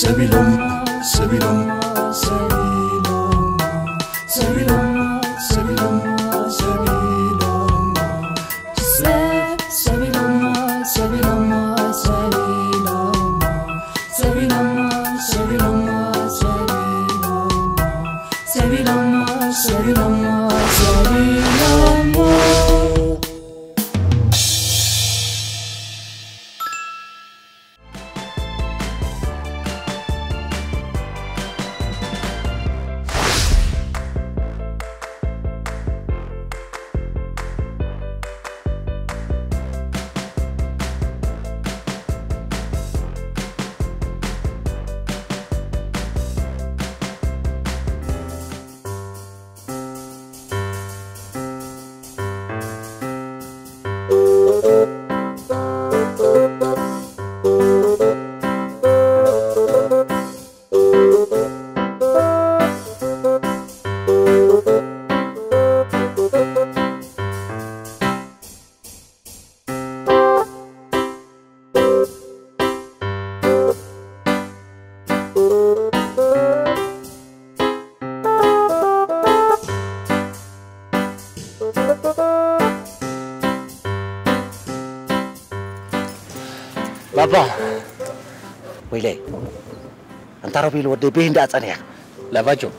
Sevilom, sevilom. أبا ويلي أنت ربي الودي بهن دات أنيا لا فاجو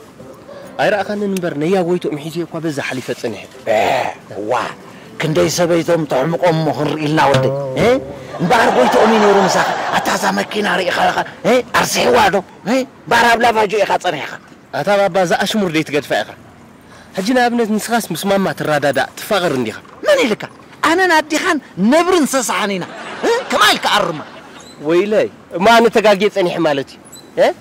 أي رأك أن نمبر نيا ويتو محيزي قوة بزا حليفة أنيا وا كن دي سبيتهم تعمق أم مهر إلنا ودي مبار ويتو أمين يورو مساك أتاسا مكينا ريخا لقا أرسي وادو بارا بلا فاجو إخا تانيا أتا بابا زا أشمر دي تقد فاقا هجينا أبنز نسخاس مسمامة ترادادا تفاقر نديخا ماني لكا أنا نادي خان نبرن سسعانينا كمالك أرمه ويلي ما نتقاقي تنيح مالتي آه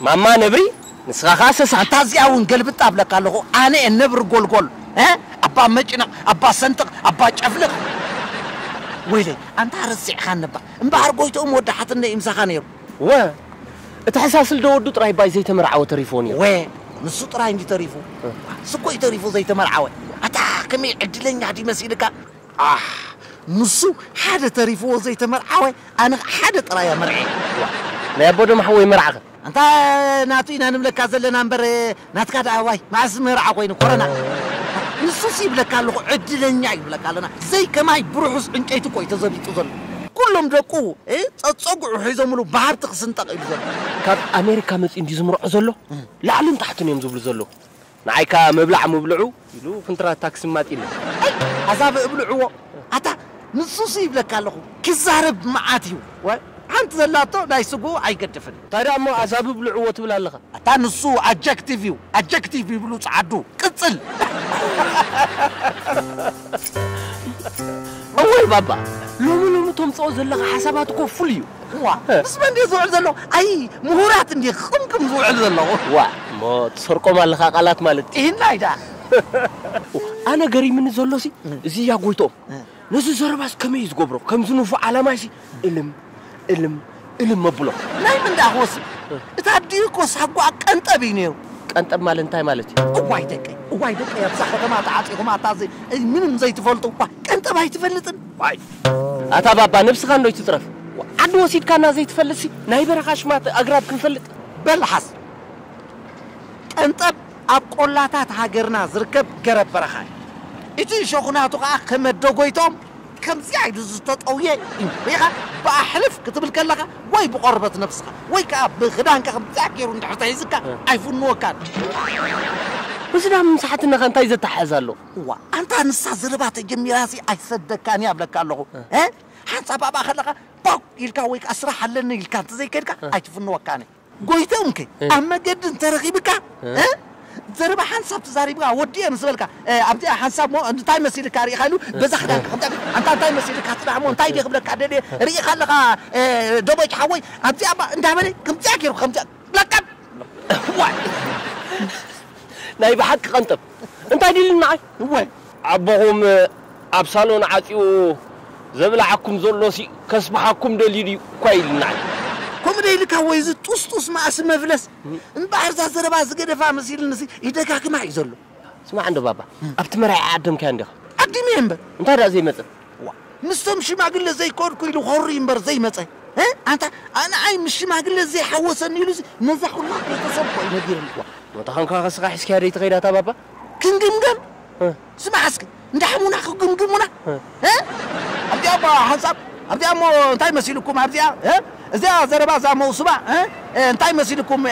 ماما نبري نسخاخا سسا تازياون قلبت الطابلة قالوا أنا النبر قول قول ها ابا مجنق ابا سنتق ابا شفلق ويلي انت رزع خانبا امبار قويتهم ودحتنا امسخا نيرو و تحساسل دودو طراي باي زيت مرعو تريفوني و ንሱ ጥራይ እንጂ ተሪፉ። ስኮይ ተሪፉ ዘይተመርዓወ። ኣታ ከመይ ዕድለኛ ዲ آه ንሱ ሓደ ተሪፍዎ ዘይተመርዓወ ኣነ ሓደ ጥራያ መርዒ ናይ ኣቦ ድማ ሓወይ መርዓኸ እንታ ናቱ ኢና ንምለካ ዘለና እምበር ናትካ ደኣ ዋይ መዓስ መርዓ ኮይኑ ኮረና ንሱስ ይብለካ ኣለኹ ዕድለኛ ይብለካ ኣለና ዘይከማይ ብርሑስ ዕንጨይቲ ቆይ ተዘቢጡ ዘሎ كلهم دقوا إيه تصقعوا حيزملو بحرت خسنتق إلو زلو كاب أمريكا مت إندي زمرع زلو لعلن تحتن يوم زلو نعيكا مبلع مبلعو يلو كنترا تاكس مات أي عذاب ابلعو أتا ንሱስ ይብለካ ኣለኹ ክዛረብ መዓት እዩ ሓንቲ ዘላቶ ናይ ስጉ ኣይገድፍን ታዲያ እሞ ኣዛብ ብልዕዎ ትብል ኣለኻ እታ ንሱ ኣጀክቲቭ እዩ ኣጀክቲቭ ይብሉ ፀዓዱ ቅፅል እወይ ባባ ሎሚ ሎሚ ተምፅኦ ዘለኻ ሓሳባት እኮ ፉል እዩ ዋ ምስ መን እንዲ ዝውዕል ዘሎ ኣይ ምሁራት እንዲ ክቕምቅም ዝውዕል ዘለኹ ዋ እሞ ትሰርቆም ኣለኻ ቃላት ማለት ይህና ኢዳ ኣነ ገሪምኒ ዘሎ ሲ እዚ ያ ጎይቶኦም ነዚ ዘረባስ ከመይ እዩ ዝገብሮ ከምዚ ንፉ ዓላማ ሲ እልም እልም እልም መብሎ ናይ ምንዳ ክወስድ እታ ዲኮስ ሃጓ ቀንጠብ እዩ ነይሩ ቀንጠብ ማለት እንታይ ማለት እዩ እዋይ ደቀይ እዋይ ደቀይ ኣብዛ ከተማ ተዓፂኹም ኣታ ምንም ዘይትፈልጡ እኳ ቀንጠብ ኣይትፈልጥን ዋይ ኣታ ባባ ነብስኻ እንዶይ ትጥረፍ ዓዲ ወሲድካና ዘይትፈልጥ ሲ ናይ በረኻ ሽማት ኣግራብ ክንፈልጥ በልሓስ ቀንጠብ ኣብ ቆላታት ሃገርና ዝርከብ ገረብ በረኻ እዩ እቲ ሸኹናቱ ከዓ ከመደ ጎይቶም ከምዚ ዓይዱ ዝተጠውየ እዩ ኢኻ ብኣሕልፍ ክትብል ከለኻ ወይ ብቆርበት ነፍስኻ ወይ ከዓ ብክዳንካ ከምዚኣ ገይሩ እንድሕር ተሒዝካ ኣይፍንወካን እዚ ዳ ምሳሓትና ኸ እንታይ ዘተሓሕዝ ኣሎ እዋ ኣንታ ንሳ ዝርባ ተጀሚራሲ ኣይሰደካን እያ ኣብለካ ኣለኹ ሓንሳብ ኣብኣ ከለኻ ባው ኢልካ ወይ ከዓ ስራሕ ኣለኒ ኢልካ እንተዘይከድካ ኣይትፍንወካነ ጎይቶም ከ ኣብ መገዲ እንተረኺብካ زرب حنساب تزاريبك ودي أنا سبلك أبدي حنساب مو أنت تايم مسير كاري خلو بزخ أنت تايم مسير كاتنا مو أنت تايم قبل كاري ده ريق خلك دبي حوي أبدي أبا أنت عملي كم تأكل كم تأكل لكن واي نايب حق قنطب أنت هدي لنا عي واي عبهم أبصالون عتيو زبل عكم زلوسي كسبحكم دليلي كويل نعم ከምኡ ደይልካ ወይ ዝጡስጡስ ማእሲ መፍለስ እምበሕር እዛ ዘረባ ዝገደፋ መሲልንሲ ይደጋግማ እዩ ዘሎ ስማዕ እንዶ ባባ ኣብቲ መርዓይ ዓደምካዮ እንዲኻ ዓዲመ እምበር እንታይ ዳ ዘይመፅእ ዋ ምስቶም ሽማግለ ዘይኮድኩ ኢሉ ኮሪ እምበር ዘይመፀ እ? አንታ ኣነ ኣይ ምስ ሽማግለ ዘይሓወሰኒ ኢሉ ነዛ ኩላ ቤተሰብ ኮይ ነጊርልዋ መታኸንካ ከስኻ ሒዝካያ ደይ ትኸይዳታ ባባ ክንግምገም እ። ስማዕ እስኪ እንዳሕሙና ክግምግሙና እ? ኣብዚኣ እሞ ሓንሳብ ኣብዚኣ እሞ እንታይ መሲልኩም ኣብዚኣ إذا زربا زا موسبا ها انتي مسيلكم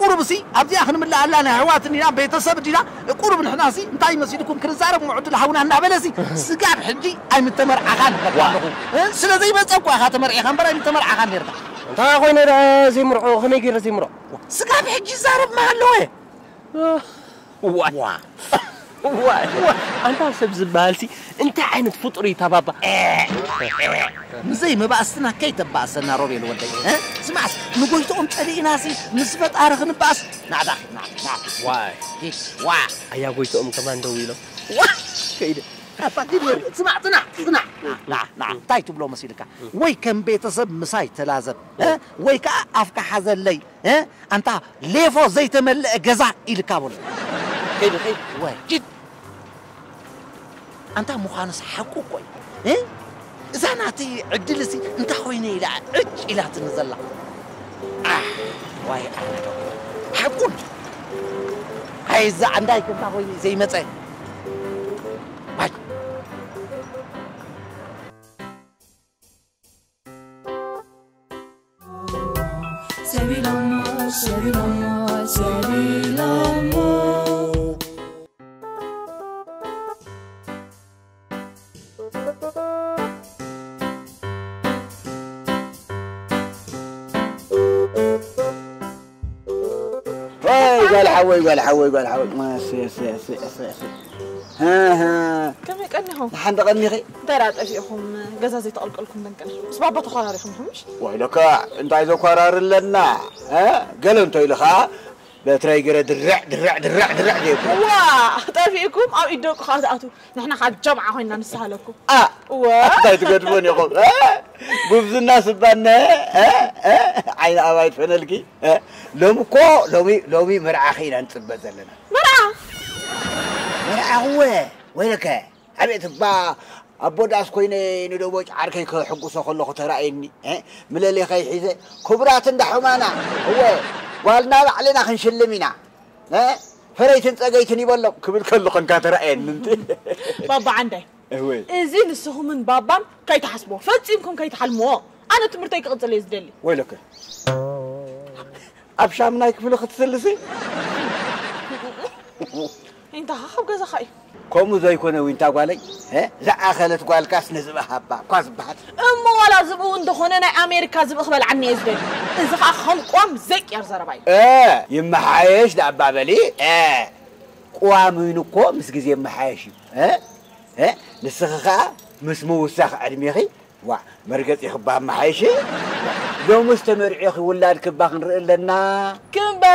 قرب سي أبدي أخن من الله أنا هواتني أنا بيتسبب جنا قرب نحنا سي انتي مسيلكم كرزار معدل حونا هنا بلا سي سقاب حجي أي متمر عخان سلا زي ما تقوى خاتمر عخان برا متمر عخان يرجع تا خوين زي مرعو خنيجي زي مرعو سقاب حجي زارب ما هلوه واه أنا سبز بالتي أنت عينت فطري تا بابا. زي ما باسنا كي تباس ناروبي الودي ها؟ سمعت؟ نقولت ام تلي ناسي نسبت ارخ نبأس. نعدا نعدا واي. واي. أيا قلت ام كمان دويلو. واي. كيد سمع طنع لا لا نعم, نعم، تايتو بلو مسيلك وي كم بيتسب مساي تلازم ها؟ وي كأ أفكا حزلي. ها؟ أنت ليفو زي تملئ جزع الكابل خير الخير واجد أنت مخانس حقوقي إيه؟ إذا ناتي عدلسي. أنت خويني إلى اج إلى تنزل. آه واي أنا هاي إذا عندك أنت خويني زي ما تقول حوي قال حوي قال حوي. ما سي سي سي سي ها ها. كم يقنهم نحن دقنيغي دارات أجيهم غزازي تقلق لكم دنكل سبع بتقراري خمهمش ويلك انت عايزو قرار لنا ها؟ قال انت يلخا بتراي جرا درع درع درع درع ديكو وا طرفيكم أو يدوك خاطر اتو نحنا خا جمعة هنا نسهلكم آه. وا. طيب تقدمون يا خو آه. بوبز الناس بان آه. آه. عين أبايت فنلكي لوم كو لومي لومي مرعى خينا نصبت لنا مرعى. مرعى هو ويلك؟ أبي تبا ትባ ኣቦ ዳስ ኮይነ ንደቦ ጫዕርከይ ክሕጉሶ ከለኹ ተራእየኒ ምለለኸይ ሒዘ ክቡራት እንዳሕማና እወ ጓልና ባዕልና ክንሽልም ኢና ፈረይትን ፀገይትን ይበሎም ክብል ከለኹ እንካ ተራእየኒ እንቲ ባባ ዓንዳይ እወ እዚ ንስኹምን ባባን ከይተሓስቦ ፈፂምኩም ከይተሓልምዎ ኣነ ትምህርተይ ክቕፅል እየ ዝደሊ ወይለከ ኣብ ሻምናይ ክፍሊ ክትስልሲ እንታኻ ካብ ገዛኻ እዩ ከምኡ ዘይኮነ ውንታ ጓለይ ዝኣኸለት ጓልካስ ንዝበሃባ እኳ ዝበሃል እሞ ዋላ ዝብኡ እንደኾነ ናይ ኣሜሪካ ዝብእ ክበልዓኒ እየ ዝደሊ እዚ ከዓ ከምቋም ዘይቅየር ዘረባ እዩ ይመሓየሽ ዳኣባበሊ ቁዋም ኢኑ እኮ ምስ ግዜ መሓየሽ እዩ ንስኺ ከዓ ምስ ምውሳኽ ዕድሜኺ ዋ መርገፂ ክባህ መሓየሽ ሎሚ ዝተመርዒኺ ውላድ ክባ ክንርኢ ኣለና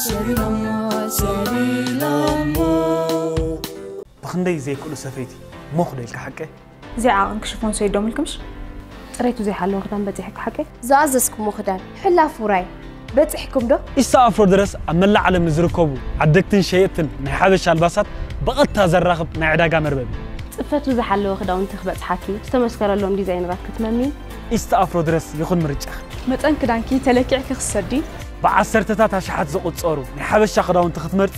Sevilama, sevilama, sevilama. ብክንደይ ዘይክእሉ ሰፈይቲ ሞኽ ደልካ ሓቀ እዚኣ ዓቕን ክሽፎን ሰይዶም ኢልክምሽ ፅሬቱ ዘይሓለወ ክዳን በፂሕኩ ሓቀ ዝኣዘዝኩሞ ክዳን ሕላፍ ውራይ በፂሕኩም ዶ ኢሳ ኣፍሮ ድረስ ኣብ መላእ ዓለም ዝርከቡ ዓደግትን ሸየጥትን ናይ ሓበሻ ኣልባሳት ብቐጥታ ዘራኽብ ናይ ዕዳጋ መርበብ እዩ ፅፈቱ ዝሓለወ ክዳውንቲ ክበፅሓኪ ዝተመስከረሎም ዲዛይነራት ክትመሚ ኢስታ ኣፍሮ ድረስ ይኹን ምርጫኽ መጠን ክዳንኪ ተለኪዕኪ ክሰዲ ብዓሰርተታት ኣሽሓት ዝቑፀሩ ናይ ሓበሻ ክዳውንቲ ክትመርፂ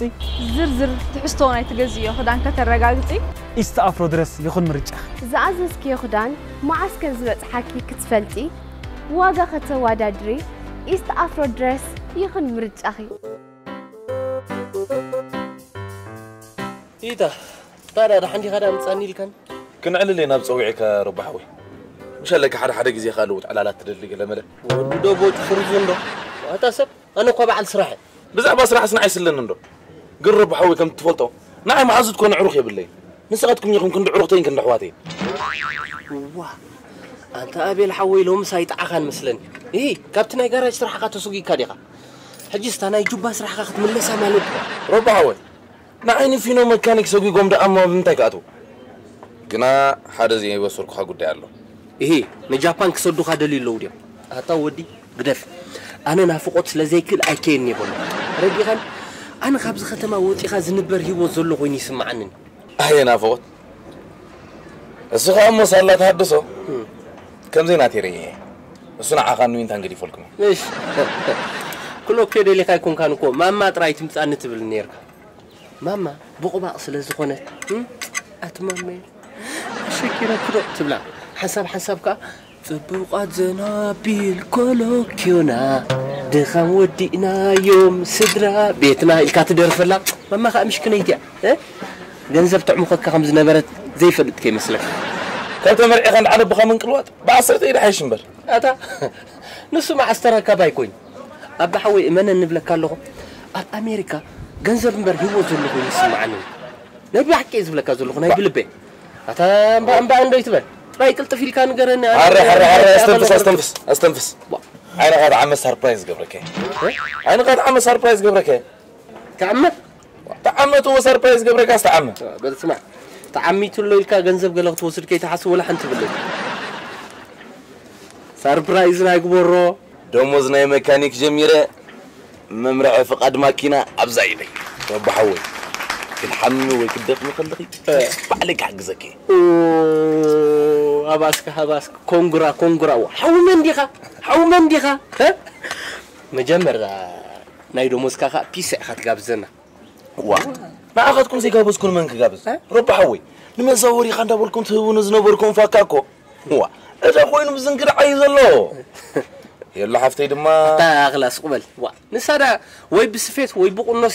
ዝርዝር ትሕዝቶ ናይ ትገዝዮ ክዳን ከተረጋግፂ ኢስታ ኣፍሮ ድረስ ይኹን ምርጫኽ ዝኣዘዝክዮ ክዳን መዓስ ከም ዝበፅሓኪ ክትፈልጢ ዋጋ ከተወዳድሪ ኢስት ኣፍሮ ድረስ ይኹን ምርጫኺ ኢታ ታዲያ ድሓንቲ ኸዳ ምፃኒ ኢልካን ክንዕልል ኢና ብፀዊዕካ ረባሓዊ ምሻለካ ሓደ ሓደ ግዜ ካልእ ዕላላት ትደሊ ገለ መለ ወዱ ዶ ቦጭ ፍርዙ እንዶ እታ ሰብ ኣነ እኳ በዓል ስራሕ ብዛዕባ ስራሕ ስንዓይ ስለኒ ዶ ግርብ ሓዊ ከም ትፈልጦ ንዓይ መዓዝት ኮነ ዕሩኽ የብለይ ንስኻትኩም ኢኹም ክንዲ ዕሩኽተይን ክንዲ ኣሕዋተይን ዋ ኣንተ ኣቤል ሓወይ ሎምስ ኣይጣዓኻን መስለኒ ይ ካብቲ ናይ ጋራጅ ስራሕካ ተሰጊግካ ዲኻ ሕጂ ስታ ናይ ጁባ ስራሕካ ክትምለሳ ማለት ረባ ሓወይ ንዓይኒ ፊኖ መካኒክ ሰጊጎም ዳኣ ምንታይ ክኣትዉ ግና ሓደ ዘይበሰርኩካ ጉዳይ ኣሎ ይሄ ንጃፓን ክሰዱካ ደልዩ ኣለዉ ድዮም ኣታው ወዲ ግደፍ أنا نافقت لزيك الأكين يبون. رجعا أنا خبز ختمة وطي خاز نبر هي وزل غيني سمعنن أهي نافقت. السخاء أمو صلى الله تحدثه كم زين أتيري السنة عقان نوين تنقلي فولكم. إيش؟ كل أوكي ده اللي خايكون كانوا كو. ماما ترايت مت أنا تبل نير ماما بقى بقى أصل الزخونة أتمامي. شكرا كده تبلا. حساب حساب كا. ፅቡቓት ዘናቢልኮሎ ኪዮና ድኻም ወዲእናዮም ስድራ ቤትና ኢልካ ትደርፈላ መማ ከዓ ምሽክነይቲ እያ ገንዘብ ተዕሙኸካ ከም ዝነበረት ዘይፈልጥ ከይመስለካ ካብ ተመርዒኻ ንዓለብኻ ምንቅልዋጥ ብዓሰርተ ኢድ ሓይሽ እምበር ኣታ ንሱ መዓስተረካብ ኣይኮይኑ ኣባ ሓወይ እመነ ንብለካ ኣለኹ ኣብ ኣሜሪካ ገንዘብ እምበር ሂቦ ዘለኹ ይስማዓኒ ናይ ብሓቂ ዝብለካ ዘለኹ ናይ ብልቤ ኣታ እምባ እምባ እንዶይ ትበል እንዶ ይትበል ጥራይ ቅልጥፍ ኢልካ ንገረኒ ሓረ ሓረ ሓረ ኣስተንፍስ ኣስተንፍስ ኣስተንፍስ ዓይንኻ ተዓመት ሰርፕራይዝ ገብረከ ዓይንኻ ተዓመት ሰርፕራይዝ ገብረከ ተዓመት ተዓመት እዎ ሰርፕራይዝ ገብረካ ዝተዓመት በስማዕ ተዓሚቱሎ ኢልካ ገንዘብ ገለ ክትወስድ ከይተሓስብ ወላ ሓንቲ ብለ ሰርፕራይዝ ናይ ግበሮ ደሞዝ ናይ መካኒክ ጀሚረ መምርዒ ፍቓድ ማኪና ኣብዛ ኢለይ ረባሓወይ ክልሓሚ ወይ ክደኽሚ ከለኺ ባዕለይ أباسك أباسك. كونغرا كونغرا. حو من ديخا حو من ديخا مجمر نايدو موسكا خا بيس خا تقابزنا وا. ما اخذ أخذكم زي قابز كل منك كقابز رب حوي. لما زوري خان دبركم تهون زنبركم فاكاكو. وا. إذا خوين مزنقر عايز الله يلا حفتي دما. تا أغلس قبل. وا. نسارا. وي بسفيت وي بقول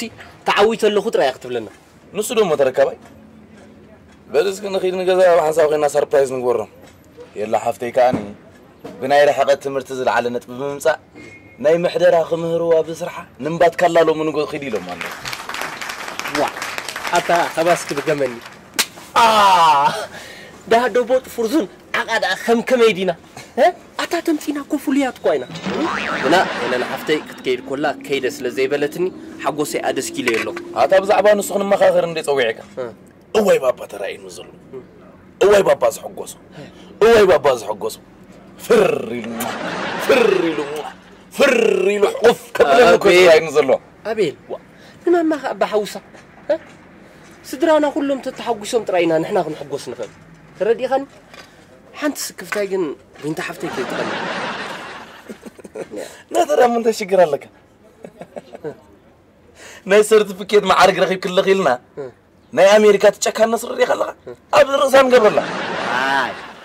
تعويت اللي خطر يكتب لنا نسدو ما تركبي በልስክ ንኺድ ንገዛ ብሓንሳብ ኮይና ሰርፕራይዝ ንግበሮም የላ ሓፍተይ ከዓኒ ብናይ ረሕቐት ትምህርቲ ዝለዓለ ነጥቢ ብምምፃእ ናይ ምሕደራ ክምህርዋ ብስርሓ ንምባት ካላሎ ምንጎ ኺድ ኢሎም ኣሎ ዋ ኣታ ከባስክ ብገመኒ ዳ ደቦ ጥፉርዙን ዓቓዳ ከም ከመይ ዲና ኣታ ተምፂና ኮ ፍሉያት እኳ ኢና ግና ኢለና ሓፍተይ ክትከይድ ኮላ ከይደ ስለ ዘይበለትኒ ሓጎሰይ ኣደስኪለ ኣሎ ኣታ ብዛዕባ ንሱ ክንመኻኸር እንደ ፀዊዕካ እዋይ ባባ ተራእዩኑ ዘሎ እዋይ ባባ ዝሕጎሱ እዋይ ባባ ዝሕጎሱ ፍር ኢሉ ፍር ኢሉ ፍር ኢሉ ሕቁፍ ከብለኒ ኮ ተራእዩኑ ዘሎ ኣቤል ዋ ንማማ ከዓ ባሓውሳ ስድራና ኩሎም ተተሓጒሶም ጥራይና ንሕና ክንሕጎስ ንኽእል ተረዲኻኒ ሓንቲ ስክፍታይ ግን ወይንታ ሓፍተይ ከይትቐኒ ናተራ ምንታይ ሽግር ኣለካ ናይ ሰርቲፊኬት ማዕርግ ረኺብ ناي أمريكا تشك نصر اللي الله أبد الرسام قبلنا الله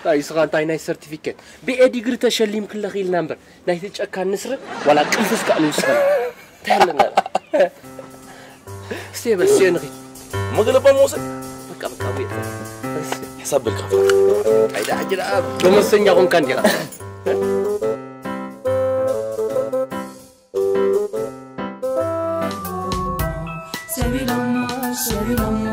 أي سخان تاي ناي سيرتيفيكت بأي ديجري تشليم كل خيل نمبر ناي تشك نصر ولا كنفس كأنو سخان تعلمنا استي بس ينغي مغلبة موسى بكا بكا ويت حساب بالكفر هيدا حجر أب بمسنيا غن كان جرا سبيل الله سبيل الله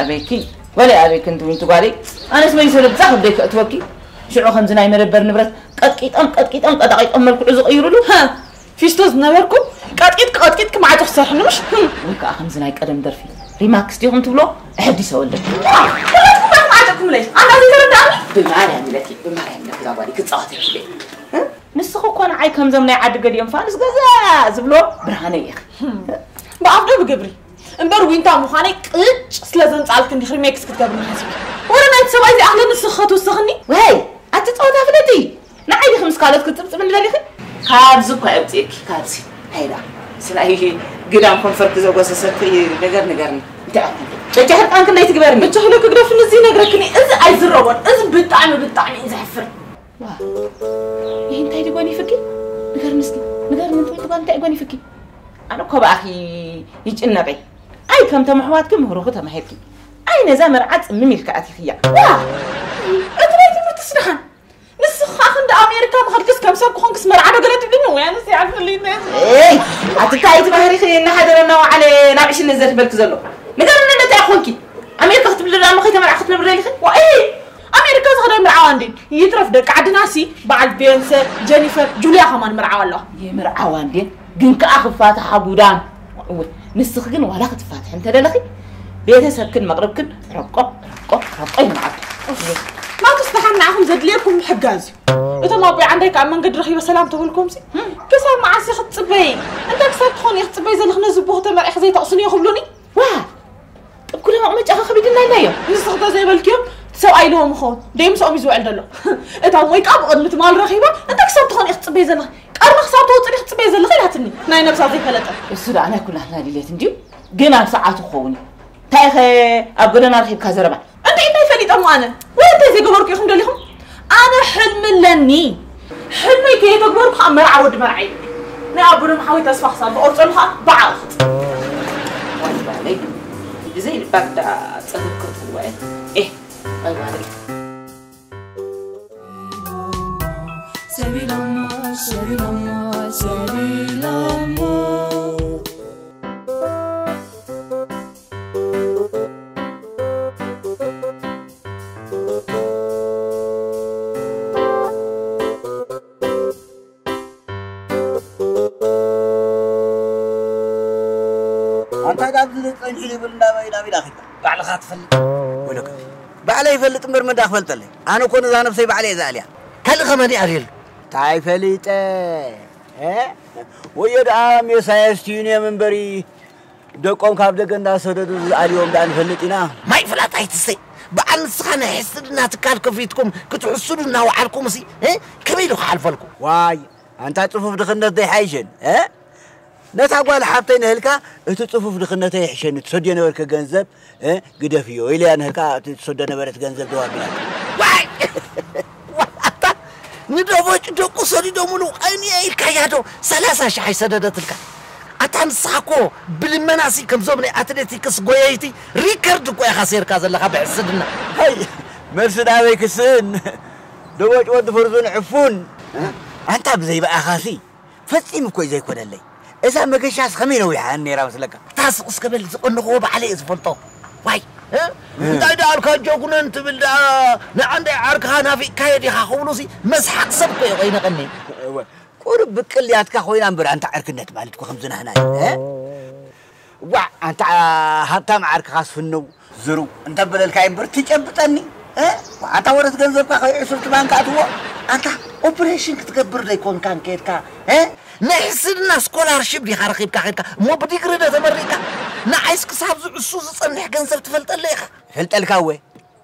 ኣበይኪ ጓሌ ኣበይክ እንትውንቱ ጓሌ ኣነስ መይ ሰለብዛ ክንደይ ክእትወኪ ሽዑ ከምዚ ናይ መደበር ንብረት ቀጥቂጦም ቀጥቂጦም ቀጣቂጦም መልክዑ ዝቕይሩሉ ፊስቶ ዝነበርኩ ቀጥቂጥክ ቀጥቂጥክ ማዕፆ ክሰርሕኒ ምሽ ወይ ከዓ ከምዚ ናይ ቀደም ደርፊ ሪማክስ ዲኹም ትብሎ ኣሕዲሰ ወለድ ማዕፆኩም ለይ ኣንዳ ዘይተረዳእኒ ብማርያም ለኪ ብማርያም ለኪ እዛ ጓሌ ክፃወት ይኽእል ንስኹ እኮ ንዓይ ከምዞም ናይ ዓዲ ገሊኦም ፋንስ ገዛ ዝብሎ ብርሃነ እየ ብኣፍዶ ብግብሪ እምበር ዊንታ ምዃነይ ቅጭ ስለ ዘንፃልክ እንዲ ሪሜክስ ክትገብር ንሓስብ ወረ ናይቲ ሰብኣይ እዚኣኽለ ንስኽ ከተወስኽኒ ወይ ኣትፀወታ ፍለጢ ንዓይ ዲኹ ምስ ካልኦት ክትፅብፅብ ንደሊኽን ካብዚ እኳ የውፅየኪ ካብዚ ሃይዳ ስናይ ግዳም ኮንፈርት ዘጎሰሰት ነገር ንገርኒ እንታይ ደጃ ሕርቃን ክንደይ ትግበርኒ ብቻ ክለ ክግደፍን እዚ ነግረክኒ እዚ ኣይዝረቦን እዚ ብጣዕሚ ብጣዕሚ እዩ ዘሕፍር ይህ እንታይ ድጓን ይፍኪ ንገርኒ እስኪ ንገርኒ እንታይ ድጓን እንታይ ጓን ይፍኪ ኣነ እኮ በኣኺ ይጭነቀ أي كم تمحوات كم هروغتا مهيتكي أي نزامر عدس مميلك أتيخيا واه أتريتي مرتسنخان نسخ أخن دا أمريكا مخلقس كم سبق خنقس مرعنا قلت بنو. نسي سيعرف اللي الناس إيه! أتكايت بهري خينا حدا لنا وعلي نعيش في بالك زلو. نقرنا نتا أخونكي. أمريكا ختم لنا مخيتا مرع ختم لنا لخي وإيه! أمريكا زغدا مرعواندين يترف دك عد ناسي. بعد بيانسة جينيفر جوليا كمان مرعوا الله يمرعواندين جنك أخفات حبودان ንስኽ ግን ዋላ ክትፋትሕ እንተደለኺ ቤተሰብክን መቕረብክን ረቆ ረቆ ረቆ ይመዓቱ ማግስ ድሓን ንዓኹም ዘድልየኩም ሕጋዝ እዩ እቶም ኣቦይ ዓንዳይ ከዓ መንገዲ ረኺበ ሰላም ተብልኩምሲ ክሳብ መዓሲ ክትፅበይ እንታይ ክሳብ ትኾኑ እየ ክትፅበይ ዘለኽ ነዚ ቦ ተመርዒ ዘይተቕስኒ ይኽብሉኒ ዋ ጥብኩለ መቕመጫ ከቢድና ኢና እዮም ንስኽ ተዘይበልክዮም ሰብኣይ ለዎም ይኸውን ደይምስኦም እዩ ዝውዕል ዘሎ እታ ወይ ከዓ ብቕድሚ ትማል ረኺባ እንታይ ክሳብ ትኾኑ እየ ክትፅበይ ዘለኽ ቀርሚ ክሳብ ተውፅእ ክትፅበይ ዘለኽ ኢላትኒ ናይ ነብሳ ዘይፈለጠ እሱ ዳ ናይ ኩላትና ድሌት እንድዩ ግን ኣብ ሰዓቱ ክኸውን እዩ እንታይ ኸ ኣብ ጎደና ረኺብካ ዘረባ እንታይ እንታይ ፈሊጠሞ ኣነ ወይ እንታይ ዘይገበርኩ ኢኹም ደሊኹም ኣነ ሕልሚ ኣለኒ ሕልመይ ከየተግበርኩ ከዓ መርዓ ወዲ መርዓ እዩ ናይ ኣቦዶም ሓዊ ተስፋ ክሳብ ዝቆርፀሉ ከዓ በዓል ባለይ ብዘይ ልባክ ዳ ፀብብ ክርፅዋ እየ ኤ ወይ ባለይ سليلما سليلما أنت قاعد تنحي لي بالنا ما إلى آخره بعلى خاطفلك ولك بعلى يفلت مرمد أخفلت لي أنا كنت أنا بسيب عليه زاليا كل خمني أريل እንታይ ፈሊጠ ወዮ ደኣ ሜሳየስትዩን እዮም እምበሪ ደቆም ካብ ደገ እንዳሰደዱ ዝኣልዮም ዳ ንፈልጥ ኢና ማይ ፍላጥ ኣይትሰይ በዓል ንስኻ ናይ ሕስድና ትካል ከፊትኩም ክትሕስዱ እናባዓልኩም እሲ ከመይ ኢሉ ክሓልፈልኩም ዋይ ኣንታ ፅፉፍ ድኽነት ዘይሓይሸን ነታ ጓል ሓብተይ ንህልካ እቲ ፅፉፍ ድኽነተይ ይሕሸኒ ትሰድዮ ነበርከ ገንዘብ ግደፍ እዮ ኢለያ ንህልካ እቲ ትሰዶ ነበረት ገንዘብ ደዋቢላ ዋይ ዋታ ندوبوش دكو سري دومنو أني اي يادو سلاسة شاي سدد تلك أتان ساكو بالمناسي كم زمني أتلتيكس قويتي ريكارد قوي خسير كذا اللي خبع سدنا هاي مرسد عليك سن دوبوش ود فرزون عفون أنت بزي بقى خاسي فسيم كوي زي كون اللي إذا ما كشاس خمينو يعني راسلك تاسقس قبل زقنقوب عليه زفنطو واي እንታይ ደኣ ኣልካ ጀጉነን ትብል ደኣ? ንዓንዳይ ዓርክኻ ናፊቕካዮ ዲኻ ክብሉ ሲ መስሓቅ ሰብ ኮ እዩ ቆይነቐኒ ቁርብ ብቅልያትካ ኮይና እምበር ኣንታ ዕርክነት ማለት እኮ ከምዝናህና እዩ ዋ ኣንታ ሃብታም ዓርክኻ ስፍነው ዝሩ እንተበለልካ እምበር ትጨብጠኒ ኣንታ ወረት ገንዘብካ ከይዕሱርቲ ባንክ ኣትዎ ኣንታ ኦፕሬሽን ክትገብር ዘይኮንካን ከድካ ናይ ሕስድና ስኮላርሽፕ ዲኻ ረኺብካ ኸድካ እሞ ብዲግሪ ዶ ተመሪቕካ ንዓይስ ክሳብ ዝዕሱ ዝፀንሕ ገንዘብ ትፈልጠለ ኢኻ ፈልጠልካ ወ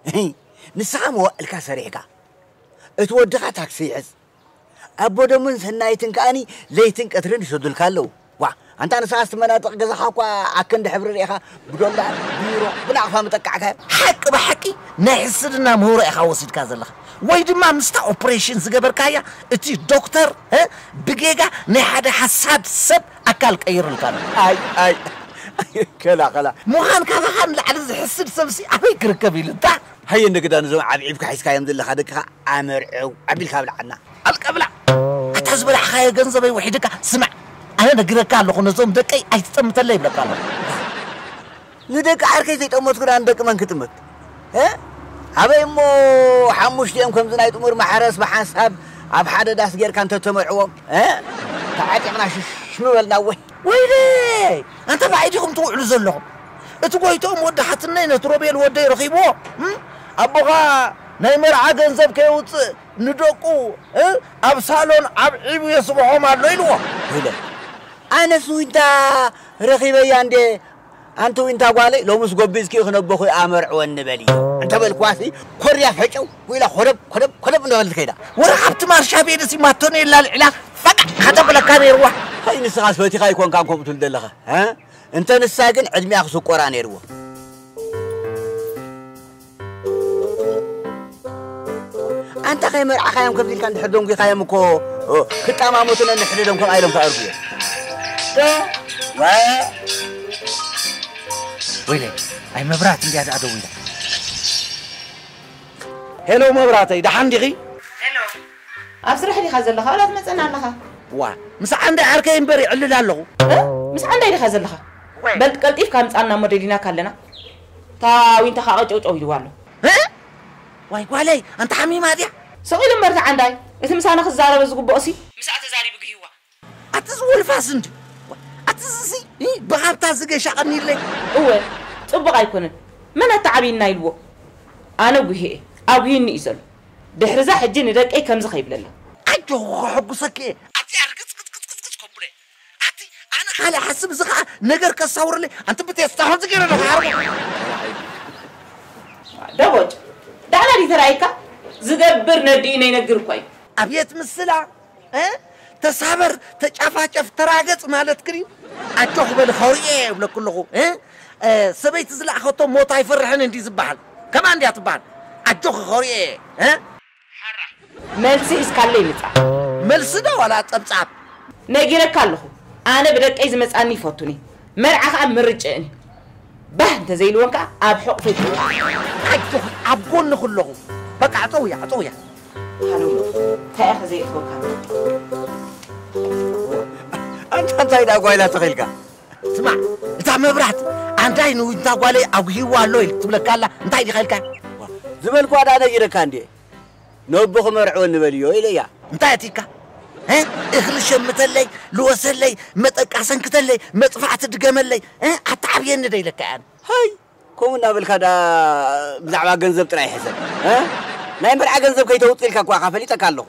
ንስኻ መዋእልካ ሰሪሕካ እቲ ወድኻ ታክሲ ይሕዝ ኣቦ ደሙን ሰናይትን ከኣኒ ለይትን ቀትርን ይሰዱልካ ኣለዉ ዋ ኣንታ ንስኻስ መናጥቕ ገዛኻ እኳ ኣከንዲ ሕብሪ ርኢኻ ብዶላር ቢሮ ብናቕፋ መጠቃዕካ ሓቂ ብሓቂ ናይ ሕስድና ምህሮ ኢኻ ወሲድካ ዘለኻ ወይ ድማ ምስታ ኦፕሬሽን ዝገበርካያ እቲ ዶክተር ብጌጋ ናይ ሓደ ሓሳድ ሰብ ኣካል ቀይሩልካ ኣይ ኣይ ከላ ከላ ምዃን ካባኻ ንላዕሊ ዝሕስድ ሰብሲ ኣበይ ክርከብ ኢሉ እንታ ሃየ እንደገዳ ንዞም ዓብዒብካ ሒዝካዮም ዘለካ ደቅኻ ኣመርዕው ኣቢልካ ብልዓና ኣልቀብላ እታ ዝበላዕኻዮ ገንዘበይ ውሒድካ ስማዕ ኣነ ነግረካ ኣለኹ ነዞም ደቀይ ኣይትጠምተለ ይብለካ ኣለኹ ንደቂ ዓርከይ ዘይጠመት ግና ንደቂ መን ክጥመት ኣበይ እሞ ሓሙሽቲኦም ከምዚ ናይ ጥሙር ማሕረስ ብሓንሳብ ኣብ ሓደ ዳስ ጌርካ እንተተመርዕዎም ተዓጢቕና ሽሽ ምበልና ወይ ወይኔ ኣንተ ባዒድኹም ትውዕሉ ዘለኹም እቲ ጎይቶኦም ወዲ ሓትነይ ነቲ ሮቤል ወደይ ረኺብዎ ኣቦኻ ናይ መርዓ ገንዘብ ከየውፅእ ንደቁ ኣብ ሳሎን ኣብ ዒቡ የስብሖም ኣሎ ኢልዎ ኢለ ኣነስ ውንታ ረኺበያ እንዴ أنتو أنت قالي لو مش قبيز كي خنوب بخوي أمر والنبلي أنت بالكواسي كوريا فجأة ولا خرب خرب خرب نقول كذا ورحبت مع الشعبي نسي ما توني إلا لا فك خدب لك كان يروح هاي نسخة سويتي خايف كون كان كم تلدلها ها أنت نساقن عدمي أخذ قرآن يروى أنت خيمر مرع كم كبدي كان تحدون كي خيام كو كتامامتنا نحدون كم أيلم كأربية وا ويلي اي مبرات اللي هذا عدوي هلو مبراتي دحان دغي ኣብ ስራሕ ዲኻ ዘለኻ ወላ ትመፅና ኣለኻ ዋ ምስ ዓንዳይ ዓርከ እምበር ይዕልል ኣለኹ ምስ ዓንዳይ ዲኻ ዘለኻ በልቲ ቀልጢፍካ ምፃና እሞ ደሊናካ ኣለና እታ ዊንተኻ ቀጨውጨው ኢልዋ ኣሎ ዋይ ጓለይ እንተ ሓሚማ ድያ ሰቂሉ እምበርቲ ዓንዳይ እቲ ምሳና ክዛረበ ዝግብኦ ሲ ምስኣ ተዛሪቡ ግሂዋ ኣቲ ዝወልፋስ እንዲ ኣቲ ዝሲ ብሃብታ ዝገሻቐኒለይ እወ طبق أيكونه من تعبين نايلو أنا بهي أبيني نيزل دحرزة حجني رك أي كم زخيب لنا أجو حقوسك إيه أتي أركز كت كت كت كت كمبلة أتي أنا خالي حسب زخ نجر كسور لي أنت بتستهون زكير أنا عارف دوج دعنا لي ترايكا زدبر ندينا ينجر كوي أبيت مسلا أه تسابر تجافا جف تراجت مالت كريم أجو بل خوريه ولا كله أه ሰበይቲ ዝለኣኸቶ ሞታ ይፈርሕን እንዲ ዝበሃል ከማ እንድያ ትበሃል ዓጆ ክኸሪኦ እየ መልሲ እስካለይ ምፃ መልሲ ዶ ዋላ ፀብፃብ ነጊረካ ኣለኹ ኣነ ብደቀይ ዝመፃኒ ይፈቱኒ መርዓ ከዓ ምርጭእኒ ባህ እንተዘይልዎን ከዓ ኣብ ሕቕ ፈይ ዓጆ ኣብ ጎኒ ክለኹ በቃ ኣፀው እያ ኣፀው እያ እንታይ ከዘይእትወካ አንተ እንታይ ዳ ጓይላ ተኺልካ ስማዕ እታ መብራት አንዳይ ነው ይታጓለ አጉሂዋ አሎ ትብለካላ እንታይ ዲኸልካ ዝበልኳ ዳ ነይረካ እንዴ ነቦ ክመርዕዎ ንበልዮ ኢለያ እንታይ ኣትይካ እኽሊ ሸምተለይ ልወሰለይ መጠቃ ሰንክተለይ መጥፋዕቲ ድገመለይ ኣትዓብየኒ ደ ኢለካ ያን ሃይ ከምኡ እናበልካ ዳ ብዛዕባ ገንዘብ ጥራይ ይሕሰብ ናይ መርዓ ገንዘብ ከይተውፅኢልካ እኳ ካፈሊጠካ ኣለኹ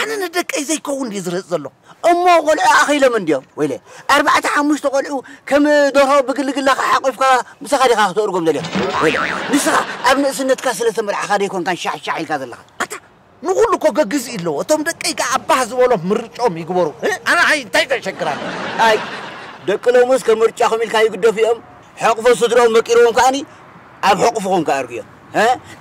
ኣነ ንደቀይ ዘይከውን እዩ ዝርህፅ ዘሎ እሞ ቆልዑ ኣኺሎም እንዲዮም ወይለ ኣርባዕተ ሓሙሽተ ቆልዑ ከም ደርሆ ብግልግላኻ ሓቂፍካ ምሳኻ ዲኻ ክትእርጎም ዘልኻ ወይለ ንስኻ ኣብ ንእስነትካ ስለ ተመርዓኻ ደይኮንካ ሻዕሻዕ ኢልካ ዘለኻ ኣታ ንኩሉ እኮ ገግዝ ኣለዎ እቶም ደቀይ ከዓ ኣባህ ዝበሎም ምርጮም ይግበሩ እ? ኣነ ኣይ እንታይ ተሸግራለ ኣይ ደቂ ሎሙስ ከም ምርጫኹም ኢልካ ይግደፉ እዮም ሕቑፎ ስድሮም መቂሮም ከዓኒ ኣብ ሕቑፍኹም ከኣርጉ እዮም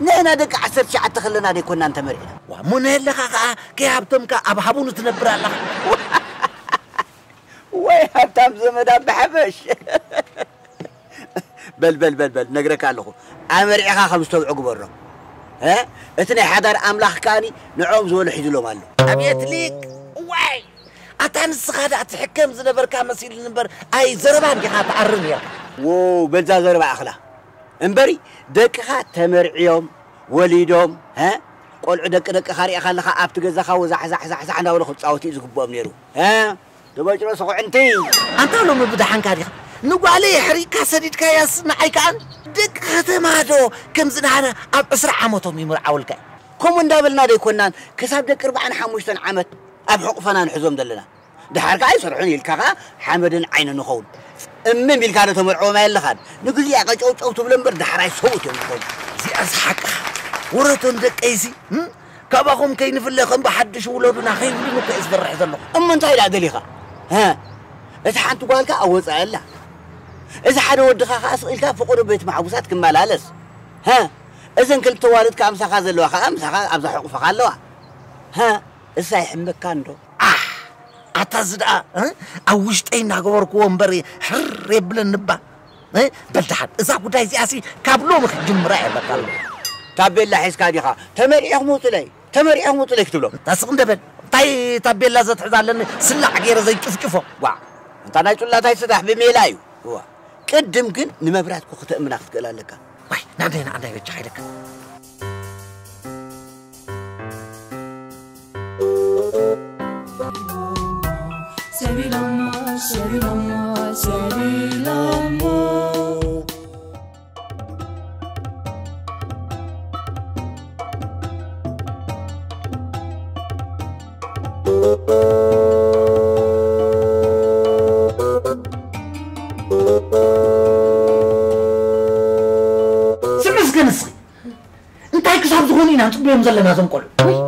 ንሕና ደቂ ዓሰርተ ሸዓተ ከለና ደይኮና እንተመሪዕና ዋ ሙነየለኻ ከዓ ከይሃብቶምካ ኣብ ሃቡኑ ትነብር ኣለኻ ወይ ሃብታም ዘመድ ኣባሓበሽ በል በል በል በል ነግረካ ኣለኹ ኣመሪዕኻ ከም ዝተውዑ ግበሮም እ? እቲ ናይ ሓዳር ኣምላኽ ከዓኒ ንዖም ዝበሉ ሒዙሎም ኣሎ ኣብየት ሊቅ ዋይ ኣታ ንስኻ ዳ ትሕከም ዝነበርካ መሲሉ እምበር ኣይ ዘረባ እንዲኻ ትዓርር ነርካ ዎ በዛ ዘረባ እኽላ እምበሪ ደቅኻ ተመርዕዮም ወሊዶም እ? ቆልዑ ደቂ ደቅኻ ሪእኻ ኣለኻ ኣብቲ ገዛኻ ወዛሕዛሕዛሕዛሕ እንዳበለ ክፃወት እዩ ዝግብኦም ነይሩ እ? ተበጭሮ ስኹዕንቲ ኣንታ ሎሚ ብድሓንካ ዲኻ ንጓለ የሕሪካ ሰዲድካ ያስ ንዓይ ከዓን ደቂ ከተማ ዶ ከምዚ ንሓነ ኣብ ዕስራ ዓመቶም ይምርዓውልካ ከምኡ እንዳበልና ደይኮናን ክሳብ ደቂ ርባዕን ሓሙሽተን ዓመት ኣብ ሕቑፈና ንሕዞም ዘለና ድሓር ከዓ ይሰርሑን ኢልካ ከዓ ሓመድን ዓይንን ንኸውን أمي بيل كانت مرعومة يلا خان نقول يا قاچ أو أو تبلن برد حراي صوت يمكن زي أزحك ورتون دك أيزي هم كابهم كين في اللي خم بحدش ولادنا خير من كأس فرح ذلهم أما أنت هيدا يخا ها إذا حنت تقول كأوز سألة إذا حد ودك خاص إلك فقر بيت معبوسات كم مالالس ها إذا كل توالد كأمسخ هذا اللوخ أمسخ أمسخ حقوق فقال له ها إذا يحمك كان أتزد أه أوش تين أقول كوم بري حر يبلن نبا أه بنتحد إذا كنت أزي أسي كابلو مخجم رأي بقلو تابيلا حيس كاديخا تمريح موتلي تمريح موتلي كتبلو تسق ندبل تاي تابيلا زت حزالن سلع غير زي كف كفو وا انت ناي تلا تاي سدح بميلايو هو قدم كن نمبرات كو ختأمنا ختقلالك واي نعم هنا عندي وجه ዘለና ዞም ቆልዑ እንታይ ዶ ኮይኖም እዮም እንታይ ኮይኖም ድዮም ሓቲ ክሳብ ማዕስ ምስ ክረድንሳ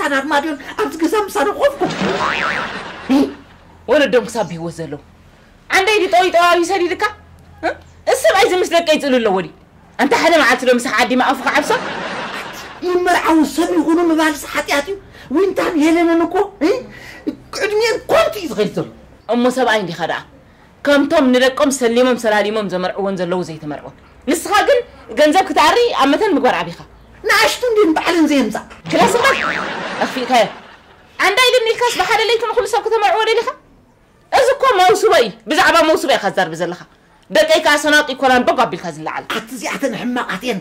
ምሳና ኣድማድዮን ኣብዚ ገዛ ምሳና ኮፍኩም ወለዶም ክሳብ ብሂወት ዘለዉ ዓንደይ ዲ ጠዊ ጠዋቢ ሰዲድካ እሰብኣይ እዚ ምስ ደቀ ይፅሉ ኣሎ ወዲ እንታ ሓደ መዓልቲ ዶ ምሳሕ ዓዲማ ኣፉ ክዓብሶ ይመርዓው ሰብ ይኹኑ ምባልስ ሓጢኣት እዩ ወይንታን ሄለንን እኮ ቅድሚአን ኮንቲ እዩ ዝኸይድ ዘሎ እሞ ሰብኣይ እንዲኻ ደኣ ከምቶም ንደቆም ሰሊሞም ሰላሊሞም ዘመርዕዎን ዘለዉ ዘይተመርዖን ንስኻ ግን ገንዘብ ክትዓሪ ኣብ መተን ምግባር ዓቢኻ ንኣሽቱ እንዴን በዓልን ዘየምፃእ ክላስማ ኣኽፊእካዮ ዓንዳይ ድን ኢልካስ ብሓደ ለይቲ ንኩሉ ሰብ ከተመርዕዎ ደሊኻ እዚ እኮ መውስቦ እዩ ብዛዕባ መውስቦ ኢኻ ትዛርቢ ዘለኻ ደቀይ ከዓ ሰናጡ ይኮናን በጎ ኣቢልካ ዝለዓል ኣቲ እዚኣተን ሕማቃት እየን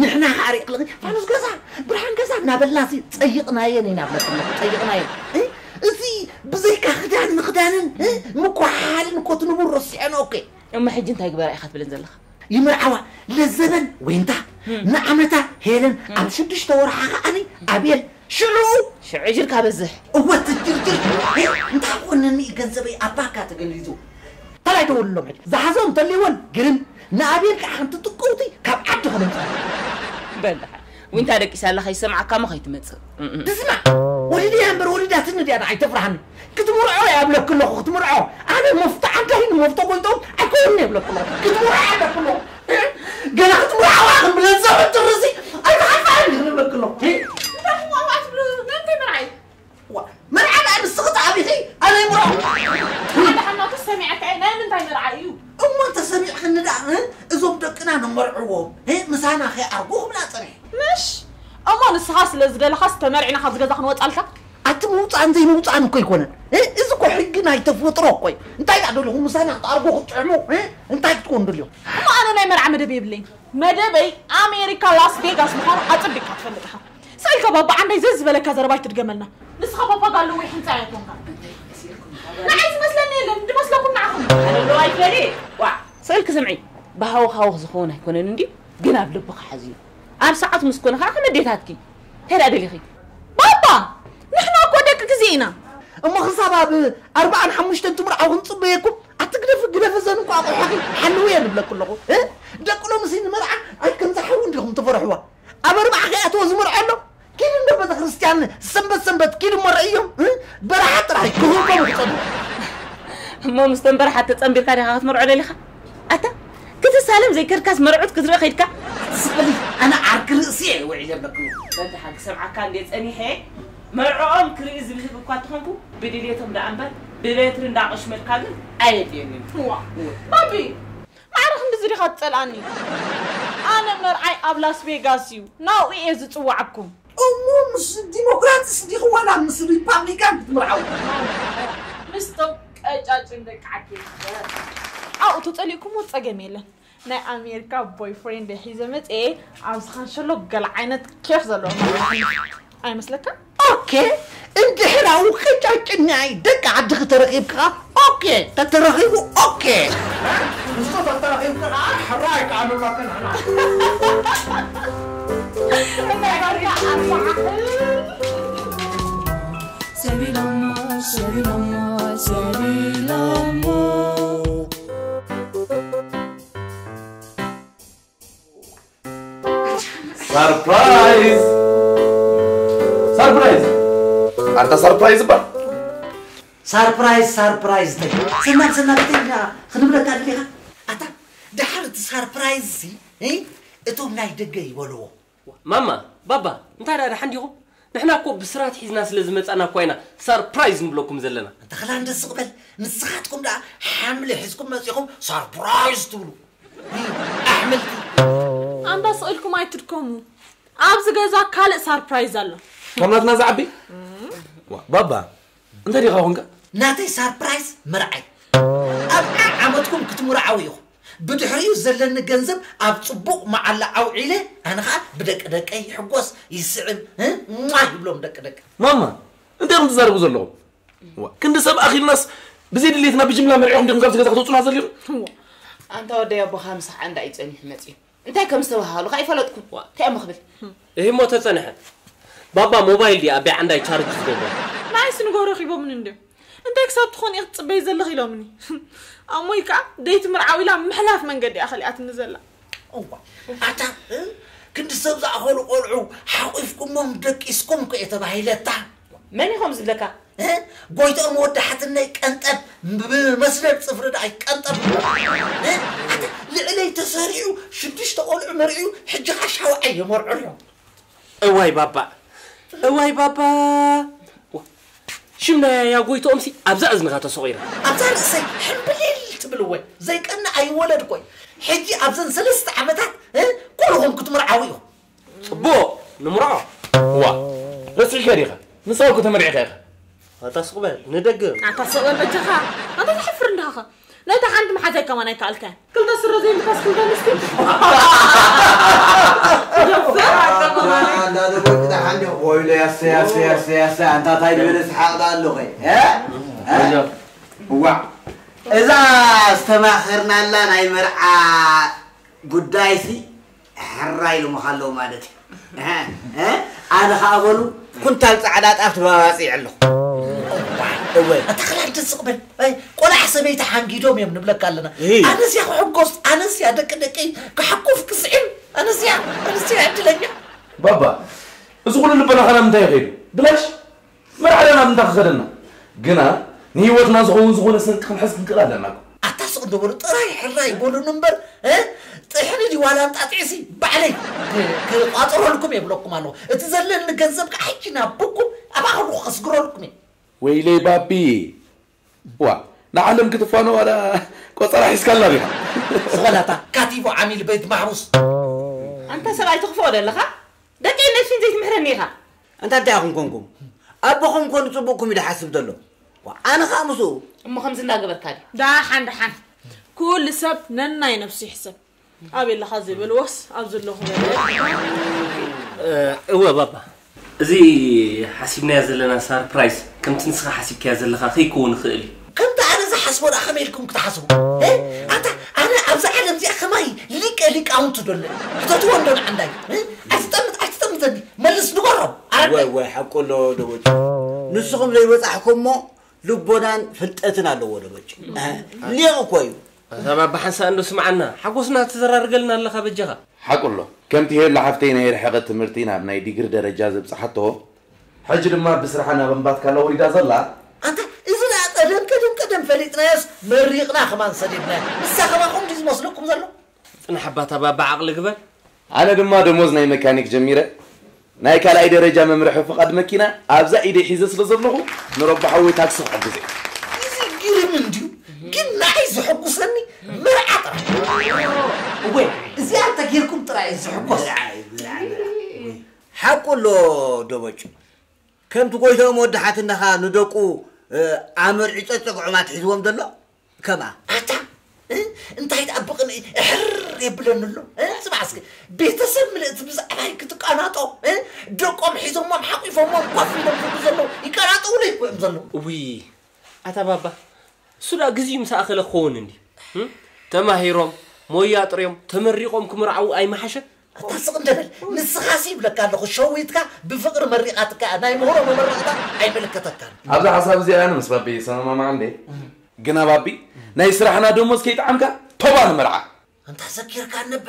ንሕና ከዓ ሪቕልኺ ፋኑስ ገዛ ብርሃን ገዛ እናበልና ፀይቕናየን ኢና ብለትለኹ ፀይቕናየን እዚ ብዘይካ ክዳን ንክዳንን ምኳሓልን እኮ ትንብር ረሲዐን ኦኬ እማ ሕጂ እንታይ ግበራ ኢኻ ትብልን ዘለኻ ይምርዓዋ ለዘበን ወይንታ ንዓመታ ሄለን ኣብ ሽዱሽተ ወርሓ ከዓኒ ኣብየል ሽዑ ሽዑ ጅርካ በዝሕ እወት ጅርጅር እንታይ ኮነኒ ገንዘበይ ኣባካ ተገሊዙ ተላይ ደወልሎም ሕጂ ዝሓዞም እንተልይዎን ግርም ንኣብየል ከዓ ሓንቲ ጥቁውቲ ካብ ዓዲ ክነምፃ በልኻ ወይንታ ደቂሳ ኣለኻ ይሰምዓካ ሞ ከይትመፅእ ትስማዕ ወሊድያ እምበር ወሊዳትኒ ድያ ኣይተፍርሃኒ ክትምርዖ የብለክ ኣለኹ ክትምርዖ ኣነ መፍቶ ዓንታይ ንመፍቶ ጎይቶም ኣይኮነ የብለክ ኣለኹ ክትምርዖ ኣለክ ኣለኹ ገና ክትምርዓዋ ክንብለን ዘበን ትርሲ ኣይተሓፋኒ ክንብለክ ኣለኹ من عنا أنا سقط عبيخي أنا امرأة أنا حنا تسمع أنا من بين العيوب أما تسمع حنا دعنا إذا بدقنا نمرعوهم هي مسانا خي أربوهم لا تنعي مش. أما نسخاس لزدل خاس تمرعنا خاس جزا خنوات ألتك. أنت موطعن زي موطعن كوي كونا. إذا كو حقنا يتفوطرو كوي. انتي قاعدو لهم مسانا تعربو خطعمو انتي تكون دليو أما أنا نايمر عمد بيبلي مدبي أمريكا لاس فيغاس. مخان أتبك أتفلتها سايكا بابا عندي زز بلا كذا رباي تتجملنا. نسخة بابا قال له وين سايكم نعيز دي مثلا كنا نعهم أنا لو أي فريق وا. سايك سمعي. بهاو هاو زخونة يكون عندي جنا بلبخ حزين. أنا ساعات مسكونة خاخنا ديتاتكي هلا دليخي بابا نحن أكو دك كزينا أما خصابة أربع حمشت أنتم رأوا نصبيكم أتقدف قدف زنو قاطع حقي. حلوية نبلا كله. إيه؟ دكلو مسين مرعى. أي كنت كنزحون لهم تفرحوا. أبربع خيات وزمر علو. كيف من بابا خرجتي سنبت سنبت كيلو مرة أيوم براحة راح كهوبا مخطب ما مستن براحة برحة تتأمبير كاري خاف مرعو ليليخا أتا كنت سالم زي كركاس مرعوت كتري خيدك سبلي أنا عارك رأسي وعجبك بدي حق سمعك كان ديت أنيحي مرعوم كريز بزيب كاتهم بدليتهم دا أنبر بدليتهم دا قشمل كاغن أيديني بابي معرف بزري خاطر أني أنا مرعي أبلاس فيغاس يو ناو إيه زتوعكم ምስ ዲሞክራትስ ዲኹ ዋላ ምስ ሪፓብሊካን ክትምርዓው ምስቶም ቀጫጭን ደቂ ዓዲ ኣብኡ ተፀሊእኩሞ ፀገም የለን ናይ ኣሜሪካ ቦይፍሬንድ ሒዘ መፅአ ኣብዚ ካንሸሎ ገለ ዓይነት ኬፍ ዘለዎ ኣይመስለካ ኦኬ እንድሕር ኣብኡ ቀጫጭን ናይ ደቂ ዓዲ ክተረኺብካ ኦኬ ተተረኺቡ ኦኬ ንሱ ተተረኺብካ ከዓ ሕራይ ከዓምልካ سبيل الله سبيل الله سبيل الله سربرايز سربرايز انت سربرايز بقى سربرايز سربرايز ده سمعت سمعت ده خدم لك عليها اتا ማማ ባባ እንታይ ዳ ድሓን ዲኹም ንሕና እኮ ብስራት ሒዝና ስለ ዝመፃና እኳ ኢና ሰርፕራይዝ ንብለኩም ዘለና እንተኸላ እንደስ ቅበል ንስኻትኩም ዳ ሓምሊ ሒዝኩም መፂኹም ሰርፕራይዝ ትብሉ ኣሕምልቲ ኣንዳ ስእልኩም ኣይትድከሙ ኣብዚ ገዛ ካልእ ሳርፕራይዝ ኣሎ ከምናትና ዝዓቢ ባባ እንታይ ዲኻ ኮንካ ናተይ ሰርፕራይዝ መርዓይ ኣብ ዓመትኩም ክትምርዓው ኢኹም بدحريو زلن جنزب أبصبوق مع الله أو عيله أنا خا بدك دك أي حقوس يسعم ما يبلوم دك دك ماما أنت هم تزارب زلهم كنت سب أخي الناس بزيد اللي تنا بجملة مرعهم دم قبض كذا خطوتنا زلهم أنت ودي أبو خمسة عند أي تاني متي أنت كم سوها له خايف ولا تكون كي مخبل إيه ما تتنحى بابا موبايل دي أبي عندي شارج زلهم ما عايز نقول رخيبه من عنده أنت كسبت تخون يختص بيزل خيلامني ኢሎምኒ ኣሞይ ከዓ ደይቲ ምርዓው ኢላ ምሕላፍ መንገዲ እያ ኸሊኣትኒ ዘላ ኣታ ክንዲ ሰብ ዝኣኸሉ ቆልዑ ሓቂፍኩሞም ደቂስኩም ከ ተባሂለታ መን ኢኹም ዝብለካ ጎይቶኦም ወዳሓትናይ ቀንጠብ ብመስለድ ፅፍሪ ዳ ይቀንጠብ ልዕለይ ተሰሪዑ ሽዱሽተ ቆልዑ መሪዑ ሕጂ ኻ ሻውዓይ የመርዑ እዮም እዋይ ባባ እዋይ ባባ ሽምና ያ ጎይቶኦም ሲ ኣብዛ እዝንኻ ተሰቂራ ኣብዛ ርእሰይ ሕምብሊል ትብል ወይ ዘይቀና ኣይወለድ ኮይ ሕጂ ኣብዘን ሰለስተ ዓመታት ኩልኹም ክትምርዓዊ ኢኹም ፅቡቅ ንምርዖ ዋ ረሲዕካ ዲኻ ንሳውኩ ተመሪዕካ ኢኻ ኣታስቕበል ንደግም ኣንታ ሰቕበል በጀኻ ኣንታ ተሕፍር እንዳኻ ነታ ሓንቲ መሓዘይ ከማን ኣይከኣልከን ክልተ ስረ ዘይምካስ ክልተ ምስቲ ወይሎ ያሰ ያሰ ያሰ ያሰ አንታ ታይ إذا استماخرنا لنا يمرعى قداي في حراي لمخلو مالتي ها ها أنا خابلو كنت الصعدات أفت بواسي علو أتخلال تسقبل قول أحسن بيت حنجيدهم يا ابن بلك لنا أنا سيا حقوس أنا سيا دك دكي كحقوف كسعين أنا سيا أنا سيا عدلني بابا أزغل اللي بنا خلنا متى يغيب بلاش مرحلة أنا متى خذنا قنا ንሂወትና ዝኸውን ዝኾነ ስንቂ ክንሕዝ ክንክእል ኣለና ኣታስቕ እንደበሉ ጥራይ ሕራይ ይበሉን እምበር ጥሕኒ ዲ ዋላ እንጣጢዕሲ ባዕለይ ክቋፅረልኩም የብለኩም ኣለኹ እቲ ዘለኒ ገንዘብ ከዓ ሕጂ ናብኩም ኣባኸሉ ከስግረልኩም እየ ወይለይ ባቢ ዋ ንዓለም ክትፋኖ ዋላ ቆፀራ ሒዝካልና ዲኻ ዝኾናታ ካቲቦ ዓሚል ቤት ማሕሩስ ኣንታ ሰብኣይ ትኽፍኦ ዘለኻ ደቂ ነፍሲን ዘይትምሕረኒ ኢኻ እንታ እንታይ ኢኹም ኮንኩም ኣቦኹም ኮኑ ፅቡቅኩም ኢሉ ሓስብ ዘሎ ኣነ ከዓ ምስኡ እሞ ከምዚ እንዳገበርካ ዲ ዳሓን ዳሓን ኩሉ ሰብ ነናይ ነፍሱ ይሕሰብ ኣብ የለኻ ዘይበልዎስ ኣብ ዘለኹ እወ ባባ እዚ ሓሲብናያ ዘለና ሳርፕራይዝ ከምቲ ንስኻ ሓሲብካያ ዘለኻ ከይከውን ይኽእል እዩ ከምቲ ኣነ ዝሓስቦ ዳ ከመይ ኢልኩም ክትሓስቡ ኣታ ኣነ ኣብዛ ዓለም እዚኣ ከማይ ሊቀ ሊቃውንቲ ደሎ ሕተትዎ እንዶ ንዓንዳይ ኣይትጠምት ኣይትጠምተኒ መልስ ንገሮም ወይ ወይ ሓቆሎ ደቦጭ ንስኹም ዘይበፃሕኩምሞ ልቦናን ፍልጠትን ኣለዎ ደቦጭ ሊቕ እኮ እዩ እታ ባባ ሓንሳ እንዶ ስምዓና ሓጎስና ተዘራርገልና ኣለኻ በጀኻ ሓቁሎ ከምቲ ሄላ ሓፍተይ ናይ ርሕቐት ትምህርቲ ናብ ናይ ዲግሪ ደረጃ ዘብፅሓቶ ሕጂ ድማ ብስራሓ ናብ እምባትካ ለወሪዳ ዘላ ኣንታ እዚ ና ቀደም ቀደም ቀደም ፈሊጥናዮስ መሪቕና ከማን ሰዲድና ንሳ ከማኹም ዲ ዝመስለኩም ዘሎ ፅናሕ ኣባታ ባባ ዓቕሊ ግበር ኣነ ድማ ደሞዝ ናይ መካኒክ ጀሚረ ናይ ካልኣይ ደረጃ መምርሒ ፍቓድ መኪና ኣብዛ ኢደይ ሒዘ ስለ ዘለኹ ንረቦ ሓወይ ታክሲ ክሕግዘ እዚ ግርም እንድዩ ግን ንዓይ ዝሕጉሰኒ መርዓ ጥራይ ወይ እዚኣ እንተ ጌርኩም ጥራይ ዝሕጎስ ሓቁሎ ደቦጭ ከምቲ ጎይቶኦም ወድሓትናኻ ንደቁ ኣመርዒ ፀፀግዑማት ሒዝዎም ዘሎ ከማ ኣታ እንታይ ትኣብቕን ሕር የብለኒ ኣሎ ስማዕስኪ ቤተሰብ ምልእቲ ብዛዕባይ ክትቀናጦ ደቆም ሒዞሞም ሓቂፎሞም ኮፍ ኢሎም ዝብሉ ዘለዉ ይቀናጠው ለ ይኮዮም ዘለዉ እዊ ኣታ ባባ እሱዳ ግዚኡ ምሳእኸለ ክኸውን እንዲ ተማሂሮም ሞያ ጥርዮም ተመሪቆም ክምርዓው ኣይመሓሸን እታስቕ እንደበል ንስኻሲ ይብለካ ኣለኹ ሸዊትካ ብፍቅሪ መሪቓትካ ናይ ምሁሮ መመረቕታ ኣይምልከተካን ኣብዛ ሓሳብ እዚኣ ኣነ ምስ ባቢ ሰማማዕ እንደ ግና ባቢ ናይ ስራሕና ደሞዝ ከይጣዕምካ ቶባ ንመርዓ እንታ ዘኪርካ ነባ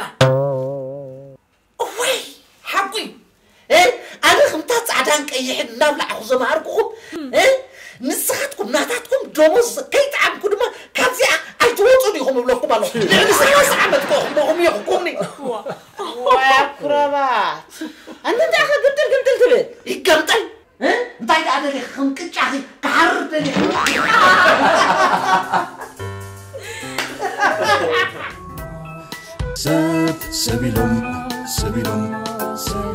እወይ ሓቂ ኣነ ከምታ ፃዕዳን ቀይሕን እናብላዕኹ ዘማሃርኩኹም ንስኻትኩም ናታትኩም ደሞዝ ከይጣዕምኩ ድማ ካብዚኣ ኣይትወፁን ኢኹም እብለኩም ኣለኹ ልዕሊ ሰላሳ ዓመት ከኹምኹም ይኽኩምኒ ወይ ኩረባት ኣነ እንታይ ኸ ግምጥል ግምጥል ትብል ይገምጠል እንታይ ዳኣ ደሊ ክንቅጫ ክሓር ደሊ ሰብ ሰብ ኢሎም ሰብ ኢሎም ሰብ